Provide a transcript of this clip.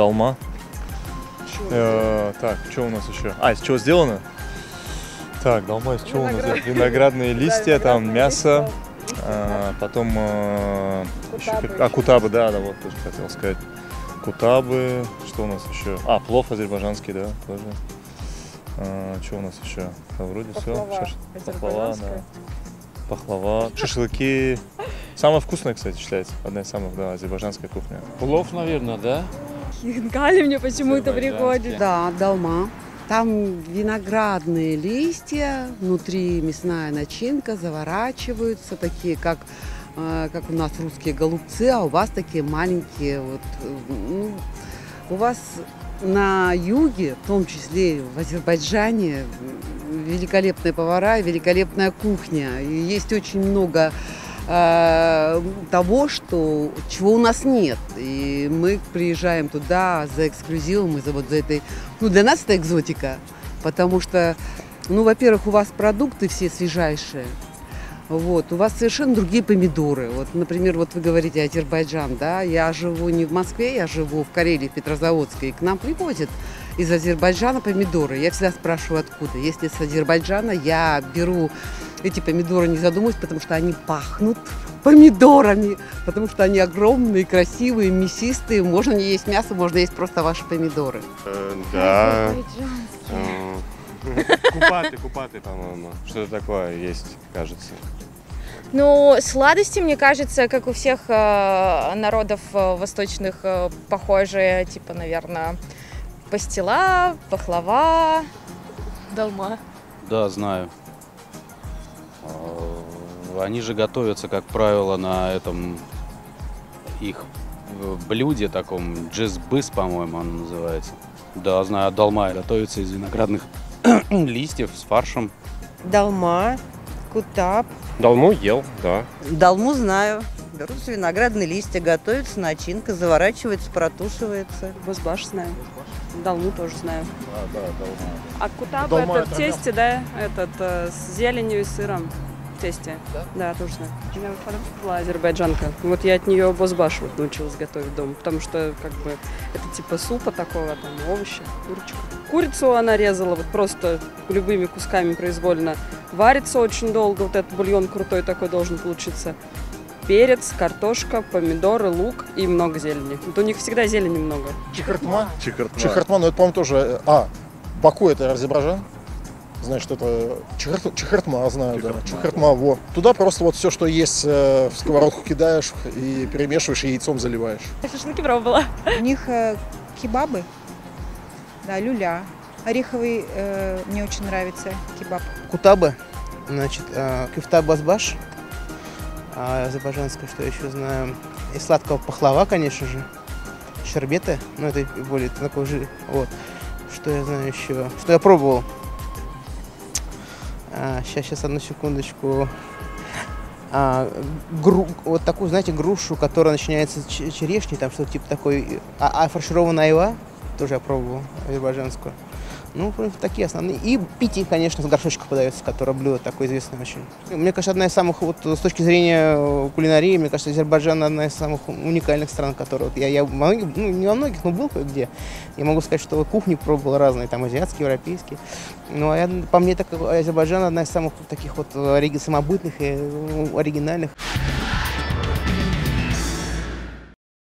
долма. Э, так, что у нас еще? А, из чего сделано? Так, долма из чего у нас? Виноград. Виноградные листья, там мясо, а, потом э, Кутабы а, кутабы, да, да, вот тоже хотел сказать. Кутабы, что у нас еще? А, плов азербайджанский, да, тоже. что у нас еще? Да, вроде Пахлава все. Пахлава, да. Пахлава, шашлыки. Самая вкусная, кстати, считается. Одна из самых, да, азербайджанская кухня. Плов, наверное, да? Хинкали мне почему-то приходит. Да, долма. Там виноградные листья, внутри мясная начинка, заворачиваются, такие как, э, как у нас русские голубцы, а у вас такие маленькие. Вот, э, ну, у вас на юге, в том числе в Азербайджане, великолепные повара, и великолепная кухня. И есть очень много э, того, что, чего у нас нет. И мы приезжаем туда за эксклюзивом, и за вот за этой... Ну, для нас это экзотика, потому что, ну, во-первых, у вас продукты все свежайшие, вот, у вас совершенно другие помидоры. Вот, например, вот вы говорите Азербайджан, да, я живу не в Москве, я живу в Карелии, в Петрозаводске, и к нам привозят из Азербайджана помидоры. Я всегда спрашиваю, откуда. Если с Азербайджана, я беру эти помидоры, не задумываюсь, потому что они пахнут помидорами, потому что они огромные, красивые, мясистые. Можно не есть мясо, можно есть просто ваши помидоры. Э, Да. Э, Купаты, купаты, по-моему. Что-то такое есть, кажется. Ну, сладости, мне кажется, как у всех э, народов э, восточных, э, похожие, типа, наверное, пастила, пахлава, долма. Да, знаю. А, Они же готовятся, как правило, на этом их э, блюде таком, джизбыс, по-моему, оно называется. Да, знаю, долма готовится из виноградных листьев с фаршем. Долма, кутап. Долму ел, да. Долму знаю. Берутся виноградные листья, готовится начинка, заворачивается, протушивается. Бозбаш знаю. Долму тоже знаю. Да, да, долма. А кутаба Долма это в тесте, да? Этот э, с зеленью и сыром в тесте. Да? тоже знаю. У меня была азербайджанка. Вот я от нее бозбаш вот научилась готовить дома, потому что как бы это типа супа такого, там овощи, курочка. Курицу она резала вот просто любыми кусками произвольно. Варится очень долго, вот этот бульон крутой такой должен получиться. Перец, картошка, помидоры, лук и много зелени. Вот у них всегда зелени много. Чехартма. Чехартма. Чехартма, ну это, по-моему, тоже... э, А, Баку это Азербайджан. Значит, это Чехарт- Чехартма, знаю, да. Чехартма. Чехартма, во. Туда просто вот все, что есть, э, в сковородку кидаешь и перемешиваешь, и яйцом заливаешь. Шашлыки пробовала. У них э, кебабы, да, люля. Ореховый э, мне очень нравится кебаб. Кутабы, значит, э, кюфта базбаш, а азербайджанское, что еще знаю, и сладкого пахлава, конечно же, щербеты, ну это более такой же, вот. Что я знаю еще, что я пробовал. сейчас, сейчас, одну секундочку. А, гру- вот такую, знаете, грушу, которая начинается с черешни, там что-то типа такой, а, а фаршированная айва, тоже я пробовал, азербайджанскую. Ну, такие основные. И пити, конечно, с горшочков подается, которое блюдо такое известное очень. Мне кажется, одна из самых, вот с точки зрения э, кулинарии, мне кажется, Азербайджан одна из самых уникальных стран, которые вот я, я ну, не во многих, но был кое-где. Я могу сказать, что кухни пробовал разные, там, азиатские, европейские. Ну, а я, по мне, так Азербайджан одна из самых таких вот ори- самобытных и э, оригинальных.